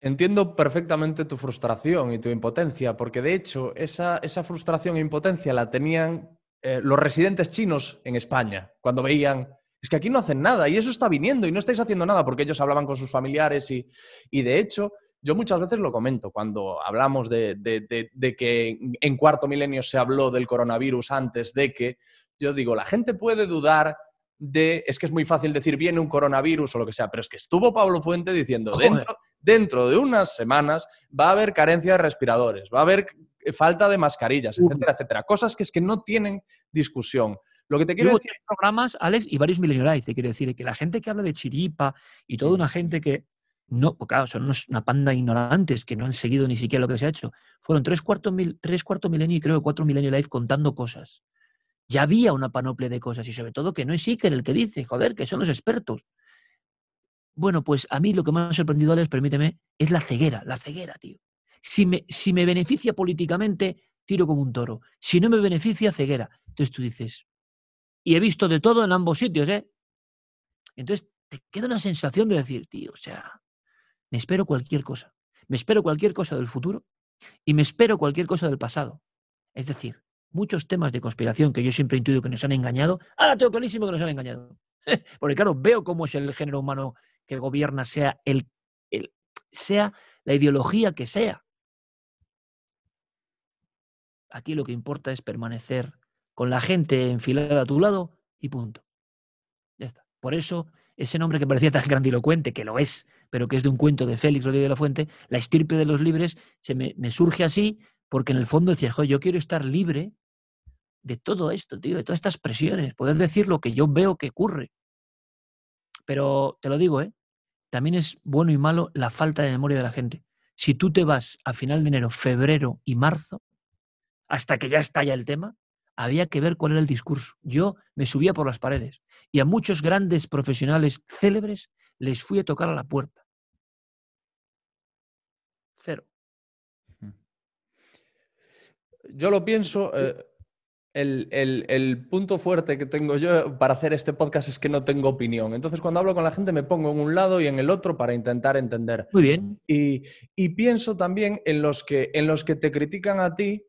Entiendo perfectamente tu frustración y tu impotencia, porque de hecho esa, esa frustración e impotencia la tenían eh, los residentes chinos en España, cuando veían, es que aquí no hacen nada y eso está viniendo y no estáis haciendo nada porque ellos hablaban con sus familiares y, y de hecho yo muchas veces lo comento cuando hablamos de, de, de, de, que en cuarto milenio se habló del coronavirus antes de que, yo digo, la gente puede dudar de, es que es muy fácil decir viene un coronavirus o lo que sea, pero es que estuvo Pablo Fuente diciendo dentro, dentro de unas semanas va a haber carencia de respiradores, va a haber falta de mascarillas, etcétera, etcétera. Cosas que es que no tienen discusión. Lo que te quiero decir... programas, Alex, y varios millennials, te quiero decir, que la gente que habla de chiripa y toda una gente que no, pues claro, son una panda de ignorantes que no han seguido ni siquiera lo que se ha hecho. Fueron tres cuartos, mil, tres cuartos milenio y creo que cuatro milenio live contando cosas ya había una panoplia de cosas y sobre todo que no es Iker el que dice, joder, que son los expertos. Bueno, pues a mí lo que me ha sorprendido, Alex, permíteme, es la ceguera, la ceguera, tío. Si me, si me beneficia políticamente, tiro como un toro. Si no me beneficia, ceguera. Entonces tú dices, y he visto de todo en ambos sitios, ¿eh? Entonces te queda una sensación de decir, tío, o sea, me espero cualquier cosa. Me espero cualquier cosa del futuro y me espero cualquier cosa del pasado. Es decir, muchos temas de conspiración que yo siempre he intuido que nos han engañado, ahora tengo clarísimo que nos han engañado. Porque claro, veo cómo es el género humano que gobierna, sea, el, sea la ideología que sea. Aquí lo que importa es permanecer con la gente enfilada a tu lado y punto. Ya está. Por eso, ese nombre que parecía tan grandilocuente, que lo es, pero que es de un cuento de Félix Rodríguez de la Fuente, la estirpe de los libres, se me, me surge así porque en el fondo decía, yo quiero estar libre de todo esto, tío, de todas estas presiones, poder decir lo que yo veo que ocurre. Pero te lo digo, ¿eh? También es bueno y malo la falta de memoria de la gente. Si tú te vas a final de enero, febrero y marzo, hasta que ya estalla el tema, había que ver cuál era el discurso. Yo me subía por las paredes y a muchos grandes profesionales célebres les fui a tocar a la puerta. Cero. Yo lo pienso, eh, el, el, el, punto fuerte que tengo yo para hacer este podcast es que no tengo opinión. Entonces, cuando hablo con la gente, me pongo en un lado y en el otro para intentar entender. Muy bien. Y, y pienso también en los, que, en los que te critican a ti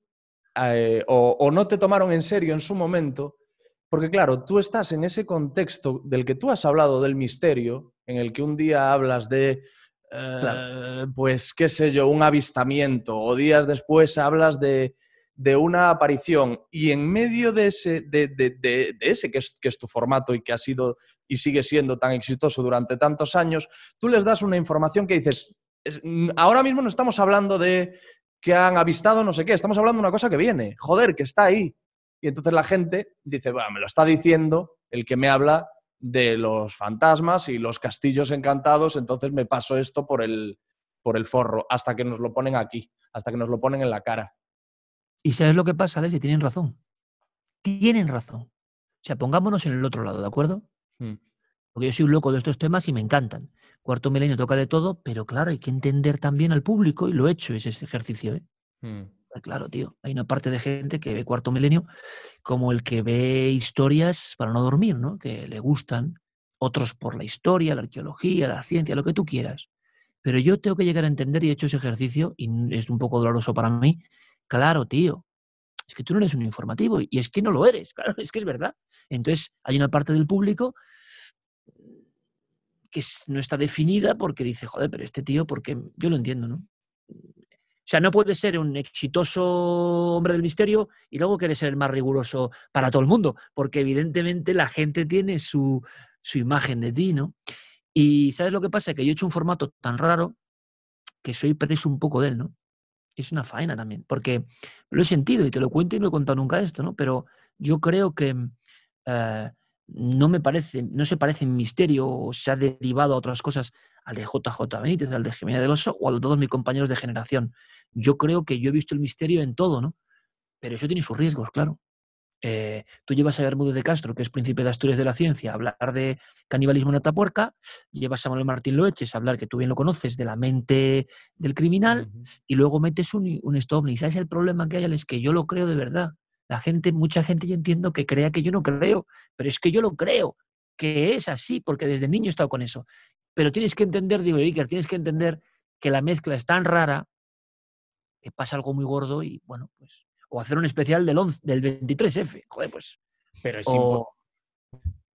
eh, o, o, no te tomaron en serio en su momento, porque claro, tú estás en ese contexto del que tú has hablado del misterio, en el que un día hablas de, eh, claro. pues, qué sé yo, un avistamiento, o días después hablas de de una aparición y en medio de ese, de, de, de, ese que, es, que es tu formato y que ha sido y sigue siendo tan exitoso durante tantos años, tú les das una información que dices, es, ahora mismo no estamos hablando de que han avistado no sé qué, estamos hablando de una cosa que viene, joder, que está ahí. Y entonces la gente dice, bueno, me lo está diciendo el que me habla de los fantasmas y los castillos encantados, entonces me paso esto por el, por el forro, hasta que nos lo ponen aquí, hasta que nos lo ponen en la cara. Y sabes lo que pasa, Alex, que tienen razón. Tienen razón. O sea, pongámonos en el otro lado, ¿de acuerdo? Mm. Porque yo soy un loco de estos temas y me encantan. Cuarto milenio toca de todo, pero claro, hay que entender también al público y lo he hecho ese ejercicio. ¿eh? Mm. Claro, tío. Hay una parte de gente que ve cuarto milenio como el que ve historias para no dormir, ¿no? Que le gustan. Otros por la historia, la arqueología, la ciencia, lo que tú quieras. Pero yo tengo que llegar a entender y he hecho ese ejercicio, y es un poco doloroso para mí, Claro, tío. Es que tú no eres un informativo y es que no lo eres, claro, es que es verdad. Entonces, hay una parte del público que no está definida porque dice, joder, pero este tío, porque yo lo entiendo, ¿no? O sea, no puede ser un exitoso hombre del misterio y luego quiere ser el más riguroso para todo el mundo, porque evidentemente la gente tiene su, su imagen de ti, ¿no? Y ¿sabes lo que pasa? Que yo he hecho un formato tan raro que soy preso un poco de él, ¿no? Es una faena también, porque lo he sentido y te lo cuento y no he contado nunca esto, ¿no? Pero yo creo que eh, no me parece, no se parece en misterio o se ha derivado a otras cosas al de JJ Benítez, al de Jiménez del Oso o a todos mis compañeros de generación. Yo creo que yo he visto el misterio en todo, ¿no? Pero eso tiene sus riesgos, claro. Eh, tú llevas a Bermúdez de Castro, que es príncipe de Asturias de la ciencia, a hablar de canibalismo en Atapuerca, llevas a Manuel Martín Loeches a hablar, que tú bien lo conoces, de la mente del criminal, uh -huh. y luego metes un, un stop. ¿Y sabes el problema que hay? Es que yo lo creo de verdad. La gente, mucha gente yo entiendo que crea que yo no creo, pero es que yo lo creo, que es así, porque desde niño he estado con eso. Pero tienes que entender, digo, Iker, tienes que entender que la mezcla es tan rara que pasa algo muy gordo y bueno, pues. O hacer un especial del, 11, del 23F. Joder, pues. Pero es,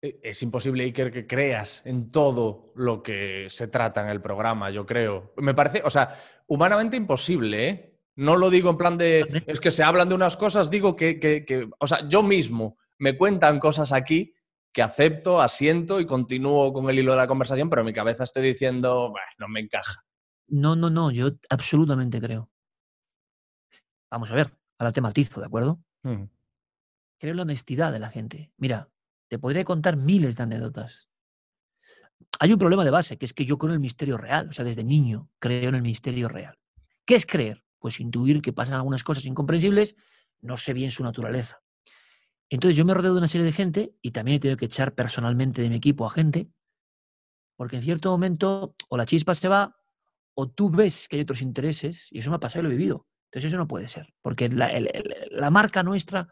e, es imposible, Iker, que creas en todo lo que se trata en el programa, yo creo. Me parece, o sea, humanamente imposible, ¿eh? No lo digo en plan de, es que se hablan de unas cosas, digo que, que, o sea, yo mismo me cuentan cosas aquí que acepto, asiento y continúo con el hilo de la conversación, pero en mi cabeza estoy diciendo, no me encaja. No, no, no, yo absolutamente creo. Vamos a ver, ahora te matizo, ¿de acuerdo? Mm. Creo en la honestidad de la gente. Mira, te podría contar miles de anécdotas. Hay un problema de base, que es que yo creo en el misterio real, o sea, desde niño creo en el misterio real. ¿Qué es creer? Pues intuir que pasan algunas cosas incomprensibles, no sé bien su naturaleza. Entonces yo me rodeo de una serie de gente y también he tenido que echar personalmente de mi equipo a gente, porque en cierto momento o la chispa se va o tú ves que hay otros intereses, y eso me ha pasado y lo he vivido. Entonces eso no puede ser, porque la, la marca nuestra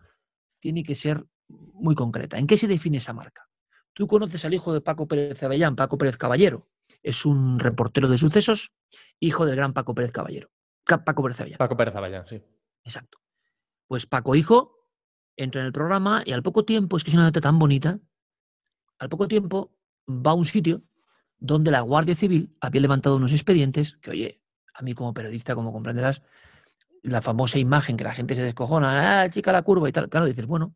tiene que ser muy concreta. ¿En qué se define esa marca? Tú conoces al hijo de Paco Pérez Avellán, Paco Pérez Caballero. Es un reportero de sucesos, hijo del gran Paco Pérez Caballero. Paco Pérez Avellán. Paco Pérez Avellán, sí. Exacto. Pues Paco, hijo, entra en el programa y al poco tiempo, es que es una nota tan bonita, al poco tiempo va a un sitio donde la Guardia Civil había levantado unos expedientes que, oye, a mí como periodista, como comprenderás, la famosa imagen que la gente se descojona, ah, chica la curva y tal, claro, dices, bueno,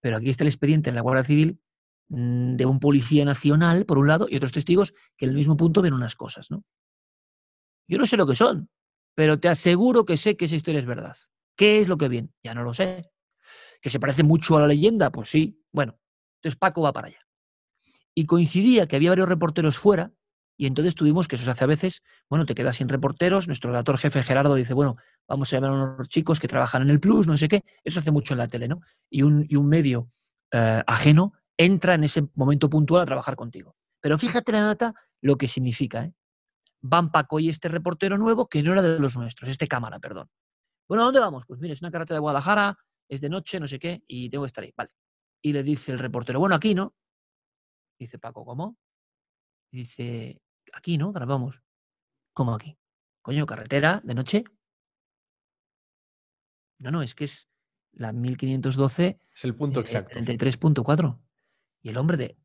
pero aquí está el expediente en la Guardia Civil mm, de un policía nacional, por un lado, y otros testigos que en el mismo punto ven unas cosas, ¿no? Yo no sé lo que son, pero te aseguro que sé que esa historia es verdad. ¿Qué es lo que ven? Ya no lo sé. ¿Que se parece mucho a la leyenda? Pues sí. Bueno, entonces Paco va para allá. Y coincidía que había varios reporteros fuera y entonces tuvimos, que eso se hace a veces, bueno, te quedas sin reporteros, nuestro redactor jefe Gerardo dice, bueno, vamos a llamar a unos chicos que trabajan en el Plus, no sé qué, eso hace mucho en la tele, ¿no? Y un, un medio eh, ajeno entra en ese momento puntual a trabajar contigo. Pero fíjate la data lo que significa, ¿eh? Van Paco y este reportero nuevo que no era de los nuestros, este cámara, perdón. Bueno, ¿a dónde vamos? Pues mire, es una carretera de Guadalajara, es de noche, no sé qué, y tengo que estar ahí. Vale. Y le dice el reportero, bueno, aquí, ¿no? Dice Paco, ¿cómo? Dice, aquí, ¿no? Grabamos. ¿Cómo aquí? Coño, carretera de noche. No, no, es que es la 1512. Es el punto eh, exacto. 33.4. Y el hombre de,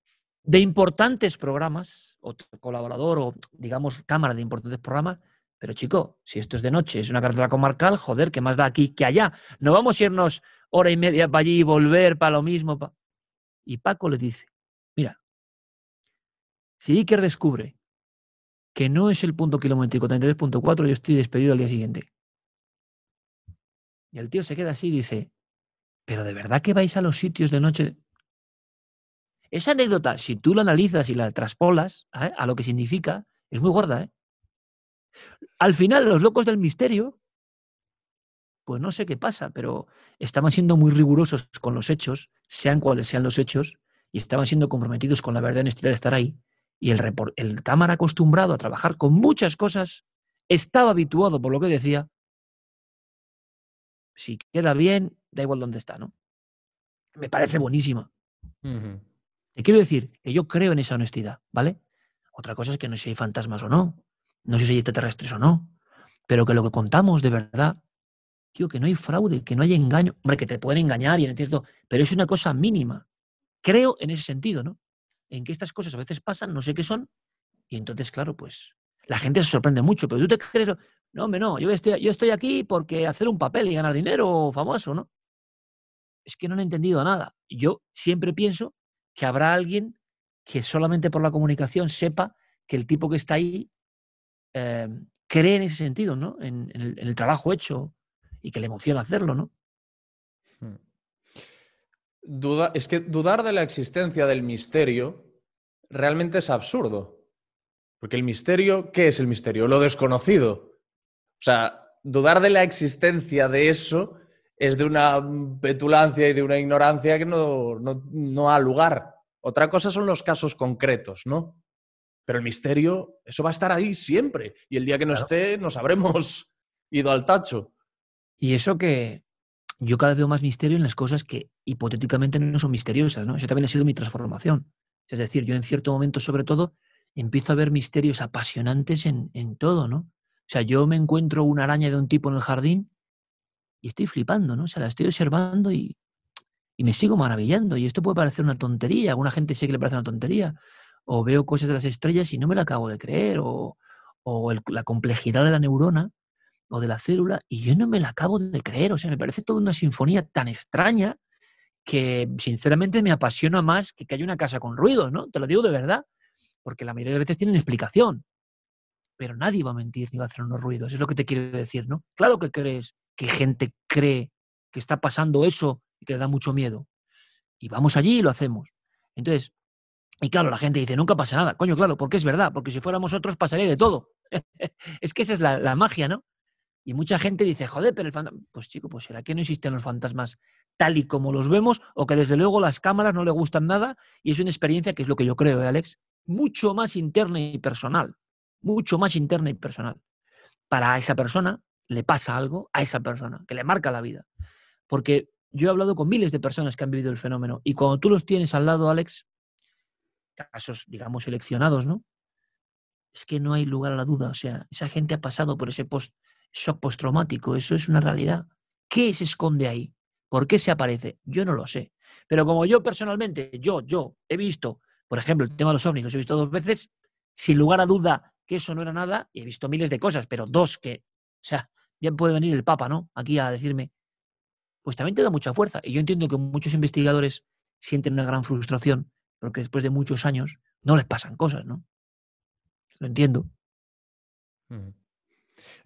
de importantes programas, o colaborador, o digamos, cámara de importantes programas. Pero chico, si esto es de noche, es una carretera comarcal, joder, ¿qué más da aquí que allá? No vamos a irnos hora y media para allí y volver para lo mismo. Y Paco le dice, mira, si Iker descubre que no es el punto kilométrico 33.4, yo estoy despedido al día siguiente. Y el tío se queda así y dice, pero ¿de verdad que vais a los sitios de noche? Esa anécdota, si tú la analizas y la traspolas ¿eh? a lo que significa, es muy gorda. ¿eh? Al final, los locos del misterio, pues no sé qué pasa, pero estaban siendo muy rigurosos con los hechos, sean cuales sean los hechos, y estaban siendo comprometidos con la verdad y honestidad de estar ahí. Y el, el cámara acostumbrado a trabajar con muchas cosas, estaba habituado por lo que decía. Si queda bien, da igual dónde está, ¿no? Me parece buenísima. Te quiero decir que yo creo en esa honestidad, ¿vale? Otra cosa es que no sé si hay fantasmas o no, no sé si hay extraterrestres o no, pero que lo que contamos de verdad, tío, que no hay fraude, que no hay engaño. Hombre, que te pueden engañar y en cierto, pero es una cosa mínima. Creo en ese sentido, ¿no? en que estas cosas a veces pasan, no sé qué son, y entonces, claro, pues la gente se sorprende mucho, pero tú te crees, no, hombre, no, yo estoy, yo estoy aquí porque hacer un papel y ganar dinero famoso, ¿no? Es que no han entendido nada. Yo siempre pienso que habrá alguien que solamente por la comunicación sepa que el tipo que está ahí eh, cree en ese sentido, ¿no? En, el, trabajo hecho y que le emociona hacerlo, ¿no? Hmm es que dudar de la existencia del misterio realmente es absurdo. Porque el misterio, ¿qué es el misterio? Lo desconocido. O sea, dudar de la existencia de eso es de una petulancia y de una ignorancia que no, no, ha lugar. Otra cosa son los casos concretos, ¿no? Pero el misterio, eso va a estar ahí siempre. Y el día que no esté, nos habremos ido al tacho. Y eso que, yo cada vez veo más misterio en las cosas que hipotéticamente no son misteriosas, ¿no? Eso también ha sido mi transformación. Es decir, yo en cierto momento, sobre todo, empiezo a ver misterios apasionantes en, todo, ¿no? O sea, yo me encuentro una araña de un tipo en el jardín y estoy flipando, ¿no? O sea, la estoy observando y, y me sigo maravillando. Y esto puede parecer una tontería, alguna gente sé que le parece una tontería. O veo cosas de las estrellas y no me la acabo de creer. O, o la complejidad de la neurona o de la célula y yo no me la acabo de creer. O sea, me parece toda una sinfonía tan extraña que sinceramente me apasiona más que que haya una casa con ruidos, ¿no? Te lo digo de verdad, porque la mayoría de veces tienen explicación. Pero nadie va a mentir ni va a hacer unos ruidos, es lo que te quiero decir, ¿no? Claro que crees que gente cree que está pasando eso y que le da mucho miedo. Y vamos allí y lo hacemos. Entonces, y claro, la gente dice, nunca pasa nada. Coño, claro, porque es verdad, porque si fuéramos otros pasaría de todo. es que esa es la, magia, ¿no? Y mucha gente dice, joder, pero el fantasma. Pues chico, pues será que no existen los fantasmas tal y como los vemos, o que desde luego las cámaras no le gustan nada, y es una experiencia que es lo que yo creo, ¿eh, Alex? Mucho más interna y personal. Mucho más interna y personal. Para esa persona le pasa algo a esa persona, que le marca la vida. Porque yo he hablado con miles de personas que han vivido el fenómeno, y cuando tú los tienes al lado, Alex, casos, digamos, seleccionados, ¿no? Es que no hay lugar a la duda. O sea, esa gente ha pasado por ese post shock postraumático. Eso es una realidad. ¿Qué se esconde ahí? ¿Por qué se aparece? Yo no lo sé. Pero como yo personalmente, yo, yo he visto, por ejemplo, el tema de los ovnis, los he visto dos veces, sin lugar a duda que eso no era nada, y he visto miles de cosas, pero dos que, o sea, bien puede venir el Papa, ¿no? Aquí a decirme, pues también te da mucha fuerza. Y yo entiendo que muchos investigadores sienten una gran frustración porque después de muchos años no les pasan cosas, ¿no? Lo entiendo.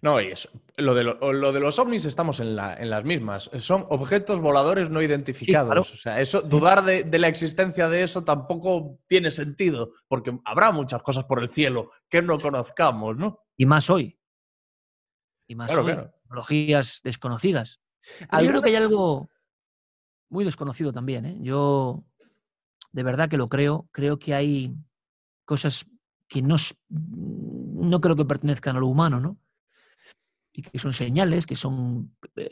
No, y eso, lo, de lo, de los ovnis estamos en, las mismas. Son objetos voladores no identificados. O sea, eso, dudar de, la existencia de eso tampoco tiene sentido, porque habrá muchas cosas por el cielo que no conozcamos, ¿no? Y más hoy. Y más hoy. Tecnologías desconocidas. Yo creo que hay algo muy desconocido también. ¿eh? Yo de verdad que lo creo. Creo que hay cosas que no, no creo que pertenezcan a lo humano, ¿no? Y que son señales, que son... Eh,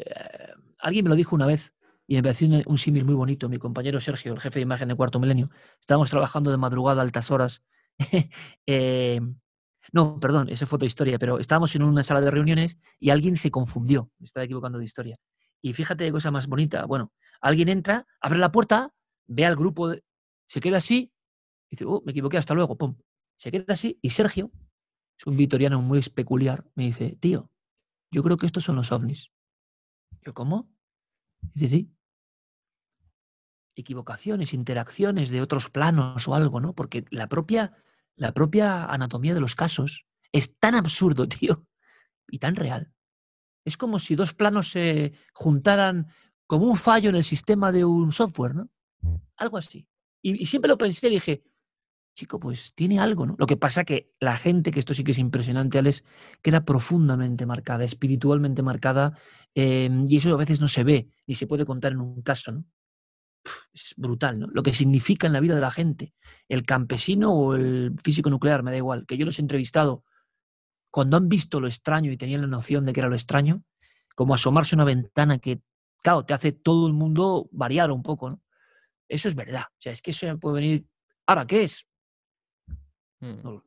alguien me lo dijo una vez y me pareció un, símil muy bonito. Mi compañero Sergio, el jefe de imagen de Cuarto Milenio, estábamos trabajando de madrugada a altas horas. Eh, no, perdón, esa fue otra historia, pero estábamos en una sala de reuniones y alguien se confundió. Me estaba equivocando de historia. Y fíjate qué cosa más bonita. Bueno, alguien entra, abre la puerta, ve al grupo de, se queda así, dice, oh, me equivoqué, hasta luego, pum. Se queda así, y Sergio, es un vitoriano muy peculiar, me dice, tío, yo creo que estos son los ovnis. Yo, ¿cómo? Dice, sí. Equivocaciones, interacciones de otros planos o algo, ¿no? Porque la propia, la propia anatomía de los casos es tan absurdo, tío, y tan real. Es como si dos planos se juntaran como un fallo en el sistema de un software, ¿no? Algo así. Y, siempre lo pensé, dije, chico, pues tiene algo, ¿no? Lo que pasa que la gente, que esto sí que es impresionante, Alex, queda profundamente marcada, espiritualmente marcada, em, y eso a veces no se ve, ni se puede contar en un caso, ¿no? es brutal, ¿no? Lo que significa en la vida de la gente, el campesino o el físico nuclear, me da igual, que yo los he entrevistado cuando han visto lo extraño y tenían la noción de que era lo extraño, como asomarse a una ventana que, claro, te hace todo el mundo variar un poco, ¿no? Eso es verdad. O sea, es que eso puede venir. Ahora, ¿qué es? Mm.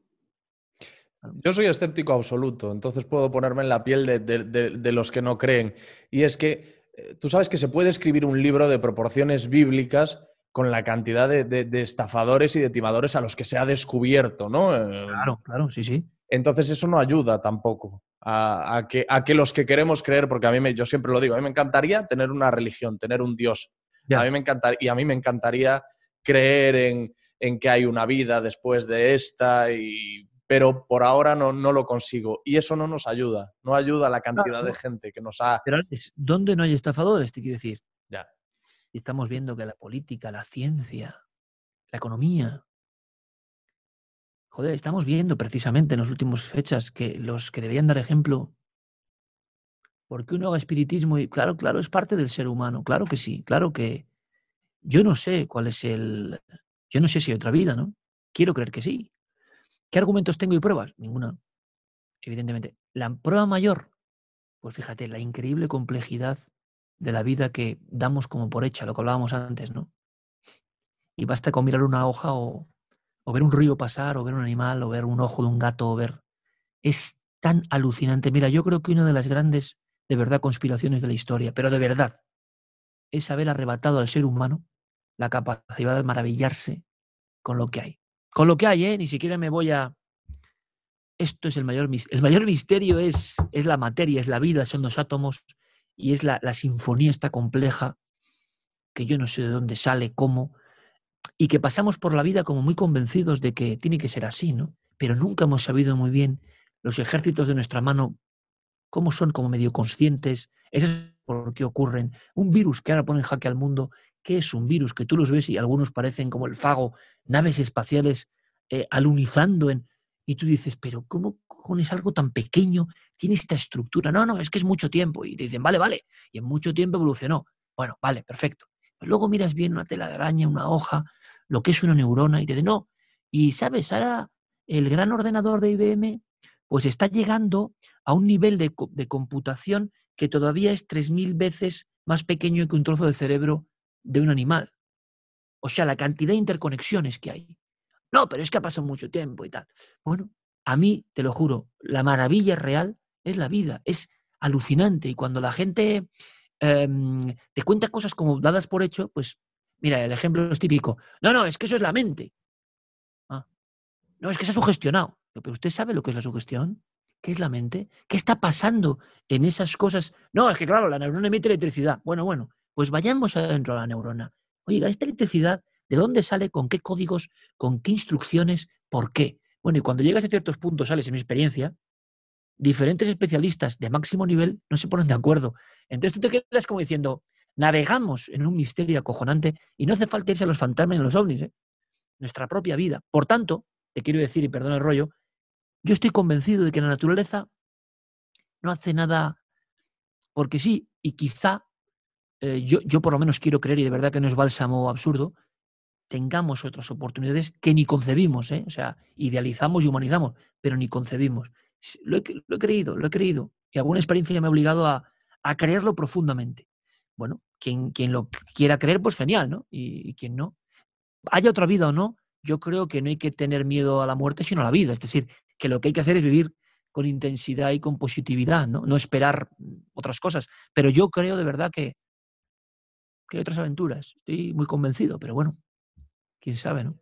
Yo soy escéptico absoluto, entonces puedo ponerme en la piel de, los que no creen. Y es que eh, tú sabes que se puede escribir un libro de proporciones bíblicas con la cantidad de, estafadores y de timadores a los que se ha descubierto, ¿no? Eh, claro, claro, sí, sí. Entonces eso no ayuda tampoco a, que, a que, los que queremos creer, porque a mí me, yo siempre lo digo, a mí me encantaría tener una religión, tener un Dios, a mí me encantaría, y a mí me encantaría creer en, que hay una vida después de esta, y, pero por ahora no, no, lo consigo. Y eso no nos ayuda, no ayuda a la cantidad de gente que nos ha... Pero ¿dónde no hay estafadores? Te quiero decir. Ya. Y estamos viendo que la política, la ciencia, la economía... Joder, estamos viendo precisamente en las últimas fechas que los que deberían dar ejemplo porque uno haga espiritismo y claro, claro, es parte del ser humano, claro que sí, claro que yo no sé cuál es el, yo no sé si hay otra vida, ¿no? Quiero creer que sí. ¿Qué argumentos tengo y pruebas? Ninguna, evidentemente. La prueba mayor, pues fíjate, la increíble complejidad de la vida que damos como por hecha, lo que hablábamos antes, ¿no? Y basta con mirar una hoja o, o ver un río pasar, o ver un animal, o ver un ojo de un gato, o ver... Es tan alucinante. Mira, yo creo que una de las grandes, de verdad, conspiraciones de la historia, pero de verdad, es haber arrebatado al ser humano la capacidad de maravillarse con lo que hay. Con lo que hay, ¿eh? Ni siquiera me voy a... Esto es el mayor, el mayor misterio, es, es la materia, es la vida, son los átomos y es la, la sinfonía esta compleja que yo no sé de dónde sale, cómo, y que pasamos por la vida como muy convencidos de que tiene que ser así, ¿no? Pero nunca hemos sabido muy bien los ejércitos de nuestra mano, cómo son como medio conscientes, es por qué ocurren. Un virus que ahora pone jaque al mundo, ¿qué es un virus? Que tú los ves y algunos parecen como el fago, naves espaciales eh, alunizando en... Y tú dices, pero ¿cómo es algo tan pequeño tiene esta estructura? No, no, es que es mucho tiempo. Y te dicen, vale, vale. Y en mucho tiempo evolucionó. Bueno, vale, perfecto. Luego miras bien una tela de araña, una hoja, lo que es una neurona y te dicen, no. Y sabes, ahora el gran ordenador de IBM pues está llegando a un nivel de, computación que todavía es 3.000 veces más pequeño que un trozo de cerebro de un animal. O sea, la cantidad de interconexiones que hay. No, pero es que ha pasado mucho tiempo y tal. Bueno, a mí, te lo juro, la maravilla real es la vida, es alucinante. Y cuando la gente em, te cuenta cosas como dadas por hecho, pues mira, el ejemplo es típico. No, no, es que eso es la mente. Ah, no, es que se ha sugestionado. Pero usted sabe lo que es la sugestión. ¿Qué es la mente? ¿Qué está pasando en esas cosas? No, es que claro, la neurona emite electricidad. Bueno, bueno, pues vayamos adentro a la neurona. Oiga, esta electricidad, ¿de dónde sale? ¿Con qué códigos? ¿Con qué instrucciones? ¿Por qué? Bueno, y cuando llegas a ciertos puntos, sales en mi experiencia, diferentes especialistas de máximo nivel no se ponen de acuerdo. Entonces tú te quedas como diciendo, navegamos en un misterio acojonante y no hace falta irse a los fantasmas y a los ovnis, ¿eh? nuestra propia vida. Por tanto, te quiero decir, y perdón el rollo, yo estoy convencido de que la naturaleza no hace nada porque sí, y quizá, eh, yo, yo por lo menos quiero creer, y de verdad que no es bálsamo absurdo, tengamos otras oportunidades que ni concebimos, ¿eh? o sea, idealizamos y humanizamos, pero ni concebimos. Lo he, creído, lo he creído, y alguna experiencia me ha obligado a, creerlo profundamente. Bueno, quien, quien, lo quiera creer, pues genial, ¿no? Y, y quien no. Haya otra vida o no, yo creo que no hay que tener miedo a la muerte, sino a la vida. Es decir, que lo que hay que hacer es vivir con intensidad y con positividad, ¿no? No esperar otras cosas. Pero yo creo de verdad que, que hay otras aventuras. Estoy muy convencido, pero bueno, quién sabe, ¿no?